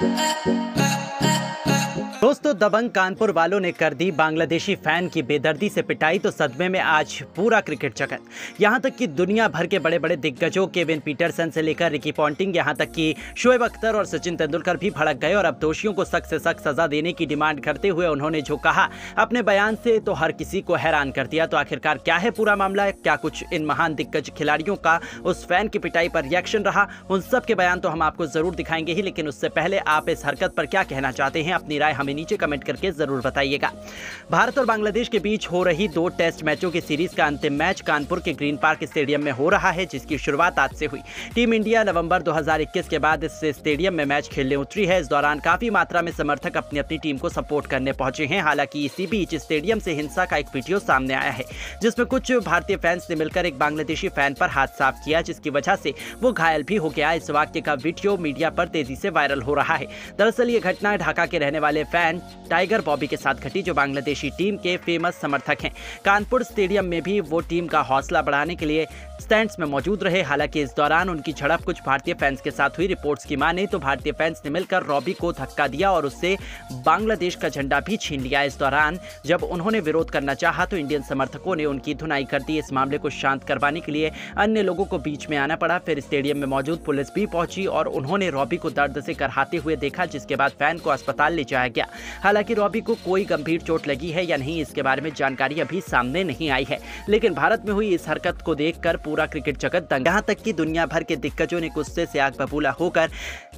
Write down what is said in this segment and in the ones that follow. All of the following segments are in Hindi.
दोस्तों दबंग कानपुर वालों ने कर दी बांग्लादेशी फ़ैन की बेदर्दी से पिटाई तो सदमे में आज पूरा क्रिकेट जगत। यहाँ तक कि दुनिया भर के बड़े बड़े दिग्गजों केविन पीटरसन से लेकर रिकी पॉन्टिंग, यहाँ तक कि शोएब अख्तर और सचिन तेंदुलकर भी भड़क गए और अब दोषियों को सख्त से सख्त सजा देने की डिमांड करते हुए उन्होंने जो कहा, अपने बयान से तो हर किसी को हैरान कर दिया। तो आखिरकार क्या है पूरा मामला? क्या कुछ इन महान दिग्गज खिलाड़ियों का उस फ़ैन की पिटाई पर रिएक्शन रहा? उन सब के बयान तो हम आपको ज़रूर दिखाएँगे ही, लेकिन उससे पहले आप इस हरकत पर क्या कहना चाहते हैं? अपनी राय हमें नीचे कमेंट करके ज़रूर बताइएगा। भारत और बांग्लादेश के बीच हो रही दो टेस्ट मैचों की सीरीज़ का अंतिम मैच कानपुर के ग्रीन पार्क स्टेडियम में हो रहा है, जिसकी शुरुआत आज से हुई। टीम इंडिया नवंबर 2021 के बाद इस स्टेडियम में मैच खेलने उतरी है। इस दौरान काफ़ी मात्रा में समर्थक अपनी अपनी टीम को सपोर्ट करने पहुँचे हैं। हालाँकि इसी बीच स्टेडियम से हिंसा का एक वीडियो सामने आया है, जिसमें कुछ भारतीय फैंस ने मिलकर एक बांग्लादेशी फ़ैन पर हाथ साफ़ किया, जिसकी वजह से वो घायल भी हो गया। इस वाक्य का वीडियो मीडिया पर तेज़ी से वायरल हो रहा है। दरअसल ये घटना ढाका के रहने वाले फ़ैन टाइगर बॉबी के साथ घटी जो बांग्लादेशी टीम के फ़ेमस समर्थक हैं। कानपुर स्टेडियम में भी वो टीम का हौसला बढ़ाने के लिए स्टैंड्स में मौजूद रहे। हालाँकि इस दौरान उनकी झड़प कुछ भारतीय फैंस के साथ हुई। रिपोर्ट्स की माने तो भारतीय फैंस ने मिलकर रॉबी को धक्का दिया और उससे बांग्लादेश का झंडा भी छीन लिया। इस दौरान जब उन्होंने विरोध करना चाहा तो इंडियन समर्थकों ने उनकी धुनाई कर दी। इस मामले को शांत करवाने के लिए अन्य लोगों को बीच में आना पड़ा। फिर स्टेडियम में मौजूद पुलिस भी पहुँची और उन्होंने रॉबी को दर्द से करहाते हुए देखा, जिसके बाद फ़ैन को अस्पताल ले जाया गया। हालाँकि रॉबी को कोई गंभीर चोट लगी है या नहीं, इसके बारे में जानकारी अभी सामने नहीं आई है। लेकिन भारत में हुई इस हरकत को देखकर क्रिकेट जगत दंग। यहाँ तक कि दुनिया भर के दिग्गजों ने गुस्से से आग बबूला होकर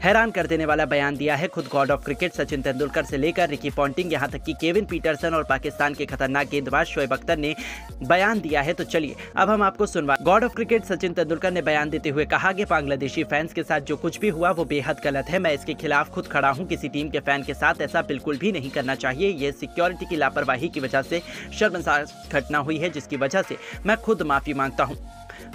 हैरान कर देने वाला बयान दिया है। खुद God of cricket Sachin Tendulkar से लेकर रिकी पॉन्टिंग, यहाँ तक कि केविन पीटरसन और पाकिस्तान के खतरनाक गेंदबाज शोएब अख्तर ने बयान दिया है। तो चलिए, अब हम आपको सुनवा। God of cricket Sachin Tendulkar ने बयान देते हुए कहा कि बांग्लादेशी फैंस के साथ जो कुछ भी हुआ, वो बेहद गलत है। मैं इसके खिलाफ खुद खड़ा हूँ। किसी टीम के फ़ैन के साथ ऐसा बिल्कुल भी नहीं करना चाहिए। ये सिक्योरिटी की लापरवाही की वजह से शर्मसार घटना हुई है, जिसकी वजह से मैं खुद माफ़ी माँगता हूँ।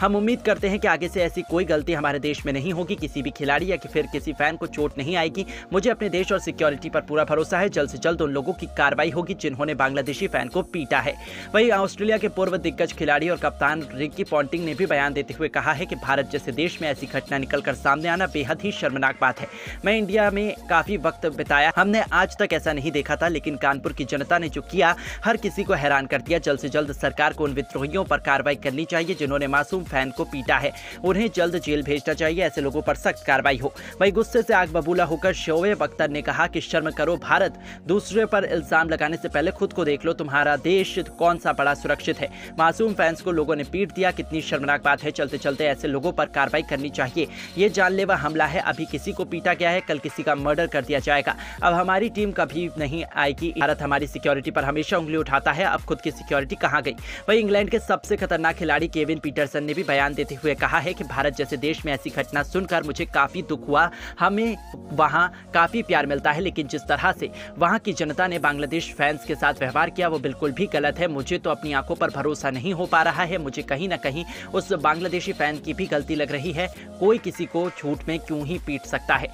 हम उम्मीद करते हैं कि आगे से ऐसी कोई गलती हमारे देश में नहीं होगी, किसी भी खिलाड़ी या कि फिर किसी फ़ैन को चोट नहीं आएगी। मुझे अपने देश और सिक्योरिटी पर पूरा भरोसा है। जल्द से जल्द उन लोगों की कार्रवाई होगी जिन्होंने बांग्लादेशी फ़ैन को पीटा है। वहीं ऑस्ट्रेलिया के पूर्व दिग्गज खिलाड़ी और कप्तान रिकी पॉन्टिंग ने भी बयान देते हुए कहा है कि भारत जैसे देश में ऐसी घटना निकलकर सामने आना बेहद ही शर्मनाक बात है। मैं इंडिया में काफ़ी वक्त बिताया। हमने आज तक ऐसा नहीं देखा था, लेकिन कानपुर की जनता ने जो किया, हर किसी को हैरान कर दिया। जल्द से जल्द सरकार को उन विद्रोहियों पर कार्रवाई करनी चाहिए जिन्होंने मासूम फ़ैन को पीटा है। उन्हें जल्द जेल भेजना चाहिए, ऐसे लोगों पर सख्त कार्रवाई हो। वही गुस्से से आग बबूला होकर शोएब अख्तर ने कहा कि शर्म करो भारत, दूसरे पर इल्ज़ाम लगाने से पहले खुद को देख लो, तुम्हारा देश कौन सा बड़ा सुरक्षित है? मासूम फैंस को लोगों ने पीट दिया, कितनी शर्मनाक बात है चलते चलते ऐसे लोगों पर कार्रवाई करनी चाहिए। ये जानलेवा हमला है, अभी किसी को पीटा गया है, कल किसी का मर्डर कर दिया जाएगा। अब हमारी टीम कभी नहीं आएगी, भारत हमारी सिक्योरिटी पर हमेशा उंगली उठाता है, अब खुद की सिक्योरिटी कहाँ गई? वही इंग्लैंड के सबसे खतरनाक खिलाड़ी केविन पीटरसन ने भी बयान देते हुए कहा है कि भारत जैसे देश में ऐसी घटना सुनकर मुझे काफ़ी दुख हुआ। हमें वहाँ काफ़ी प्यार मिलता है, लेकिन जिस तरह से वहाँ की जनता ने बांग्लादेश फैंस के साथ व्यवहार किया, वो बिल्कुल भी गलत है। मुझे तो अपनी आँखों पर भरोसा नहीं हो पा रहा है। मुझे कहीं ना कहीं उस बांग्लादेशी फ़ैन की भी गलती लग रही है। कोई किसी को झूठ में क्यों ही पीट सकता है?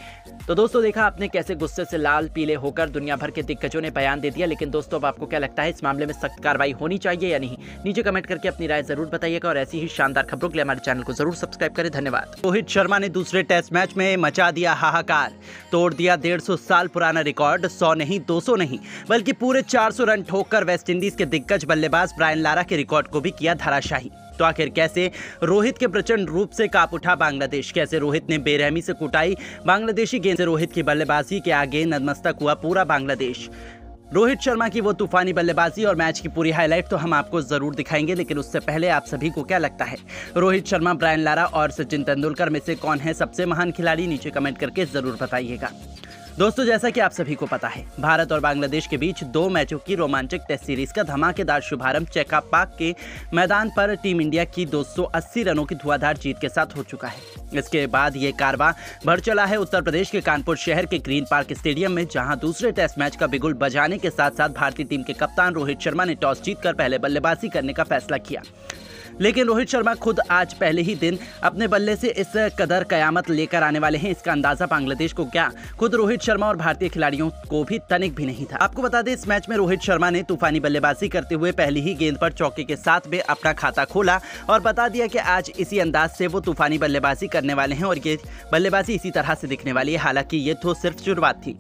तो दोस्तों, देखा आपने कैसे गुस्से से लाल पीले होकर दुनिया भर के दिग्गजों ने बयान दे दिया, लेकिन दोस्तों, अब आपको क्या लगता है, इस मामले में सख्त कार्रवाई होनी चाहिए या नहीं? नीचे कमेंट करके अपनी राय ज़रूर बताइएगा और ऐसी ही शानदार खबरों के लिए हमारे चैनल को ज़रूर सब्सक्राइब करें। धन्यवाद। रोहित शर्मा ने दूसरे टेस्ट मैच में मचा दिया हाहाकार। तोड़ दिया डेढ़ साल पुराना रिकॉर्ड, सौ नहीं, दो नहीं, बल्कि पूरे चार रन ठोककर वेस्टइंडीज के दिग्गज बल्लेबाज ब्रायन लारा के रिकॉर्ड को भी किया धराशाही। तो आखिर कैसे रोहित के प्रचंड रूप से काप उठा बांग्लादेश? कैसे रोहित ने बेरहमी से कुटाई बांग्लादेशी गेंद से? रोहित की बल्लेबाजी के आगे नतमस्तक हुआ पूरा बांग्लादेश। रोहित शर्मा की वो तूफानी बल्लेबाजी और मैच की पूरी हाईलाइट तो हम आपको ज़रूर दिखाएँगे, लेकिन उससे पहले आप सभी को क्या लगता है? रोहित शर्मा, ब्रायन लारा और सचिन तेंदुलकर में से कौन है सबसे महान खिलाड़ी? नीचे कमेंट करके ज़रूर बताइएगा। दोस्तों, जैसा कि आप सभी को पता है, भारत और बांग्लादेश के बीच दो मैचों की रोमांचक टेस्ट सीरीज़ का धमाकेदार शुभारंभ चेका पाक के मैदान पर टीम इंडिया की 280 रनों की धुआंधार जीत के साथ हो चुका है। इसके बाद ये कारवा बढ़ चला है उत्तर प्रदेश के कानपुर शहर के ग्रीन पार्क स्टेडियम में, जहाँ दूसरे टेस्ट मैच का बिगुल बजाने के साथ साथ भारतीय टीम के कप्तान रोहित शर्मा ने टॉस जीतकर पहले बल्लेबाजी करने का फैसला किया। लेकिन रोहित शर्मा खुद आज पहले ही दिन अपने बल्ले से इस कदर कयामत लेकर आने वाले हैं। इसका अंदाज़ा बांग्लादेश को क्या? खुद रोहित शर्मा और भारतीय खिलाड़ियों को भी तनिक भी नहीं था। आपको बता दें, इस मैच में रोहित शर्मा ने तूफानी बल्लेबाजी करते हुए पहली ही गेंद पर चौके के साथ में अपना खाता खोला और बता दिया कि आज इसी अंदाज से वो तूफानी बल्लेबाजी करने वाले हैं और ये बल्लेबाजी इसी तरह से दिखने वाली है। हालाँकि ये तो सिर्फ़ शुरुआत थी।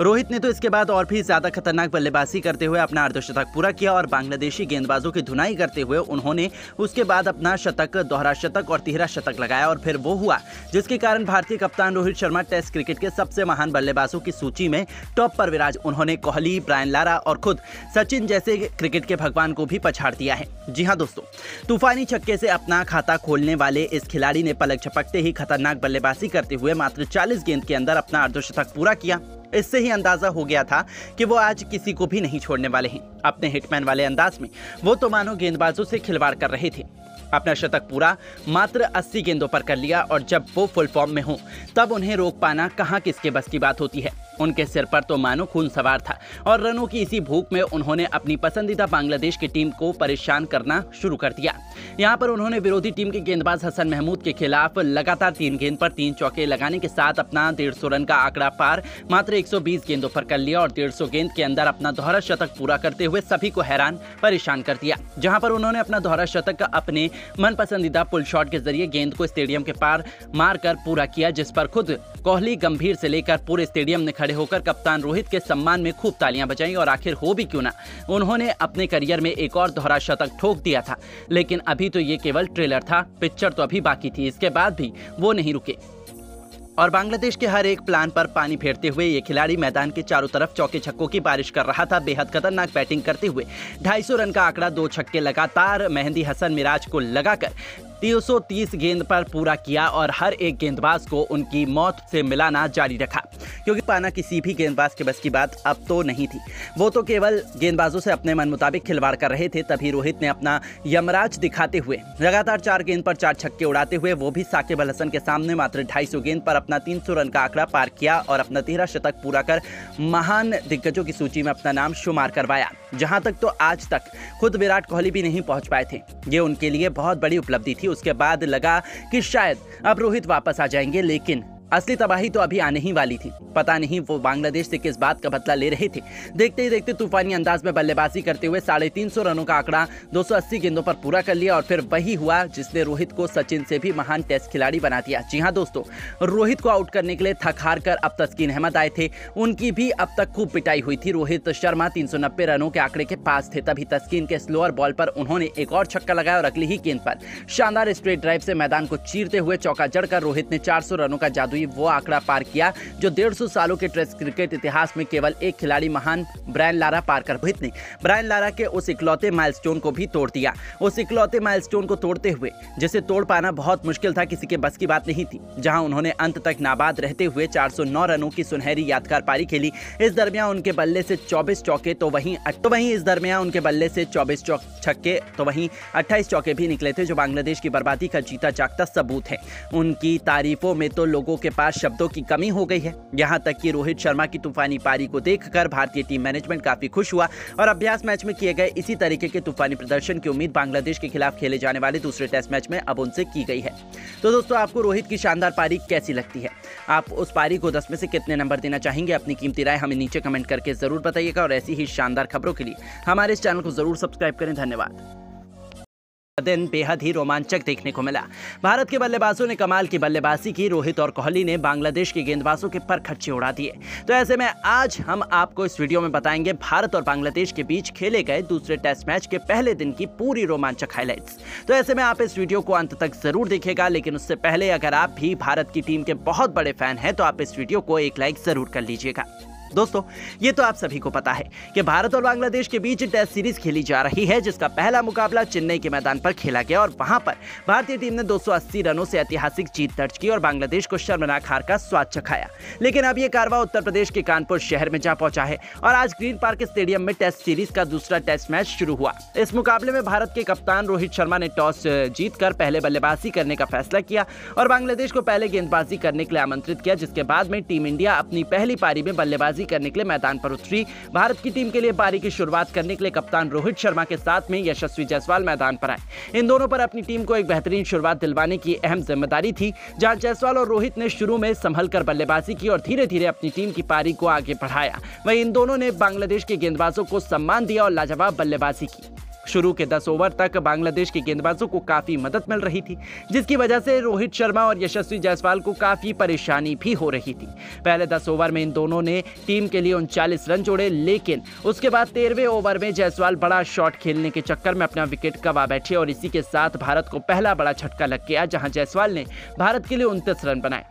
रोहित ने तो इसके बाद और भी ज़्यादा खतरनाक बल्लेबाजी करते हुए अपना अर्धशतक पूरा किया और बांग्लादेशी गेंदबाजों की धुनाई करते हुए उन्होंने उसके बाद अपना शतक, दोहरा शतक और तिहरा शतक लगाया और फिर वो हुआ, जिसके कारण भारतीय कप्तान रोहित शर्मा टेस्ट क्रिकेट के सबसे महान बल्लेबाजों की सूची में टॉप पर विराज उन्होंने कोहली, ब्रायन लारा और खुद सचिन जैसे क्रिकेट के भगवान को भी पछाड़ दिया है। जी हाँ दोस्तों, तूफानी छक्के से अपना खाता खोलने वाले इस खिलाड़ी ने पलक झपकते ही खतरनाक बल्लेबाजी करते हुए मात्र 40 गेंद के अंदर अपना अर्धशतक पूरा किया। इससे ही अंदाज़ा हो गया था कि वो आज किसी को भी नहीं छोड़ने वाले हैं। अपने हिटमैन वाले अंदाज में, वो तो मानो गेंदबाजों से खिलवाड़ कर रहे थे। अपना शतक पूरा मात्र 80 गेंदों पर कर लिया और जब वो फुल फॉर्म में हो, तब उन्हें रोक पाना कहाँ किसके बस की बात होती है। उनके सिर पर तो मानो खून सवार था। और रनों की इसी भूख में उन्होंने अपनी पसंदीदा बांग्लादेश की टीम को परेशान करना शुरू कर दिया। यहाँ पर उन्होंने विरोधी टीम के गेंदबाज हसन महमूद के खिलाफ लगातार तीन गेंद पर तीन चौके लगाने के साथ अपना डेढ़ रन का आंकड़ा पार मात्र 120 गेंदों पर कर लिया और डेढ़ गेंद के अंदर अपना दोहरा शतक पूरा करते हुए सभी को हैरान, परेशान कर दिया। जहाँ पर उन्होंने अपना दोहरा शतक अपने मन पसंदीदा पुल शॉट के ज़रिए गेंद को स्टेडियम के पार मारकर पूरा किया, जिस पर खुद कोहली गंभीर से लेकर पूरे स्टेडियम ने खड़े होकर कप्तान रोहित के सम्मान में खूब तालियाँ बजाई और आखिर हो भी क्यों ना? उन्होंने अपने करियर में एक और दोहरा शतक ठोक दिया था, लेकिन अभी तो ये केवल ट्रेलर था, पिक्चर तो अभी बाकी थी, इसके बाद भी वो नहीं रुके। और बांग्लादेश के हर एक प्लान पर पानी फेरते हुए ये खिलाड़ी मैदान के चारों तरफ़ चौके छक्कों की बारिश कर रहा था, बेहद खतरनाक बैटिंग करते हुए। 250 रन का आंकड़ा, दो छक्के लगातार, मेहंदी हसन मिराज को लगाकर 330 गेंद पर पूरा किया और हर एक गेंदबाज को उनकी मौत से मिलाना जारी रखा। क्योंकि पाना किसी भी गेंदबाज के बस की बात अब तो नहीं थी। वो तो केवल गेंदबाजों से अपने मन मुताबिक खिलवाड़ कर रहे थे, तभी रोहित ने अपना यमराज दिखाते हुए, लगातार चार गेंद पर चार छक्के उड़ाते हुए, वो भी साकिब अल हसन के सामने मात्र ढाई गेंद पर अपना तीन सौ रन का आंकड़ा पार किया और अपना तेरह शतक पूरा कर महान दिग्गजों की सूची में अपना नाम शुमार करवाया। जहाँ तक तो आज तक खुद विराट कोहली भी नहीं पहुँच पाए थे। ये उनके लिए बहुत बड़ी उपलब्धि थी उसके बाद लगा कि शायद अब रोहित वापस आ जाएँगे लेकिन असली तबाही तो अभी आने ही वाली थी। पता नहीं वो बांग्लादेश से किस बात का बदला ले रहे थे। देखते ही देखते तूफानी अंदाज में बल्लेबाजी करते हुए साढ़े तीन सौ रनों का आंकड़ा 280 गेंदों पर पूरा कर लिया और फिर वही हुआ जिसने रोहित को सचिन से भी महान टेस्ट खिलाड़ी बना दिया। जी हाँ दोस्तों, रोहित को आउट करने के लिए थक हार कर अब तस्कीन अहमद आए थे। उनकी भी अब तक खूब पिटाई हुई थी। रोहित शर्मा तीन सौ नब्बे रनों के आंकड़े के पास थे, तभी तस्कीन के स्लोअर बॉल पर उन्होंने एक और छक्का लगाया और अगली ही गेंद पर। शानदार स्ट्रेट ड्राइव से मैदान को चीरते हुए चौका जड़कर रोहित ने चार सौ रनों का जादुई वो आंकड़ा पार किया, जो डेढ़ सालों के टेस्ट क्रिकेट इतिहास में केवल एक खिलाड़ी महान ब्रायन लारा पार कर रोहित ने ब्रायन लारा के उस इकलौते माइलस्टोन को भी तोड़ दिया। उस इकलौते माइलस्टोन को तोड़ते हुए, जिसे तोड़ पाना बहुत मुश्किल था, किसी के बस की बात नहीं थी, जहाँ उन्होंने अंत तक नाबाद रहते हुए 409 रनों की सुनहरी यादगार पारी खेली। इस दरमियान उनके बल्ले से 24 चौके तो वहीं तो वहीं इस दरमियान उनके बल्ले से 24 छक्के तो वहीं 28 चौके भी निकले थे, जो बांग्लादेश की बर्बादी का जीता जागता सबूत है। उनकी तारीफों में तो लोगों के पास शब्दों की कमी हो गई है। यहाँ तक कि रोहित शर्मा की तूफानी पारी को देखकर भारतीय टीम मैनेजमेंट काफ़ी खुश हुआ और अभ्यास मैच में किए गए इसी तरीके के तूफानी प्रदर्शन की उम्मीद बांग्लादेश के खिलाफ खेले जाने वाले दूसरे टेस्ट मैच में अब उनसे की गई है। तो दोस्तों, आपको रोहित की शानदार पारी कैसी लगती है? आप उस पारी को दस में से कितने नंबर देना चाहेंगे? अपनी कीमती राय हमें नीचे कमेंट करके ज़रूर बताइएगा और ऐसी ही शानदार खबरों के लिए हमारे इस चैनल को ज़रूर सब्सक्राइब करें। धन्यवाद। दिन बेहद ही रोमांचक देखने को मिला। भारत के बल्लेबाजों ने कमाल की बल्लेबाजी की। रोहित और कोहली ने बांग्लादेश के गेंदबाजों के पर खर्चे उड़ा दिए। तो ऐसे में आज हम आपको इस वीडियो में बताएँगे, भारत और बांग्लादेश के बीच खेले गए दूसरे टेस्ट मैच के पहले दिन की पूरी रोमांचक हाईलाइट्स तो ऐसे में आप इस वीडियो को अंत तक ज़रूर देखेगा लेकिन उससे पहले अगर आप भी भारत की टीम के बहुत बड़े फ़ैन हैं तो आप इस वीडियो को एक लाइक ज़रूर कर लीजिएगा। दोस्तों, ये तो आप सभी को पता है कि भारत और बांग्लादेश के बीच टेस्ट सीरीज़ खेली जा रही है, जिसका पहला मुकाबला चेन्नई के मैदान पर खेला गया और वहाँ पर भारतीय टीम ने 280 रनों से ऐतिहासिक जीत दर्ज की और बांग्लादेश को शर्मनाक हार का स्वाद चखाया। लेकिन अब यह कारवा उत्तर प्रदेश के कानपुर शहर में जा पहुँचा है और आज ग्रीन पार्क स्टेडियम में टेस्ट सीरीज़ का दूसरा टेस्ट मैच शुरू हुआ। इस मुकाबले में भारत के कप्तान रोहित शर्मा ने टॉस जीतकर पहले बल्लेबाजी करने का फैसला किया और बांग्लादेश को पहले गेंदबाजी करने के लिए आमंत्रित किया, जिसके बाद में टीम इंडिया अपनी पहली पारी में बल्लेबाजी बल्लेबाजी करने के लिए मैदान पर उतरी। भारत की टीम के लिए पारी की शुरुआत करने के लिए कप्तान रोहित शर्मा के साथ में यशस्वी जायसवाल मैदान पर आए। इन दोनों पर अपनी टीम को एक बेहतरीन शुरुआत दिलवाने की अहम ज़िम्मेदारी थी, जहाँ जायसवाल और रोहित ने शुरू में संभल कर बल्लेबाजी की और धीरे धीरे अपनी टीम की पारी को आगे बढ़ाया। वही इन दोनों ने बांग्लादेश के गेंदबाजों को सम्मान दिया और लाजवाब बल्लेबाजी की। शुरू के 10 ओवर तक बांग्लादेश के गेंदबाजों को काफ़ी मदद मिल रही थी, जिसकी वजह से रोहित शर्मा और यशस्वी जायसवाल को काफ़ी परेशानी भी हो रही थी। पहले 10 ओवर में इन दोनों ने टीम के लिए उनचालीस रन जोड़े, लेकिन उसके बाद तेरहवें ओवर में जायसवाल बड़ा शॉट खेलने के चक्कर में अपना विकेट गवा बैठे और इसी के साथ भारत को पहला बड़ा झटका लग गया, जहाँ जायसवाल ने भारत के लिए उनतीस रन बनाए।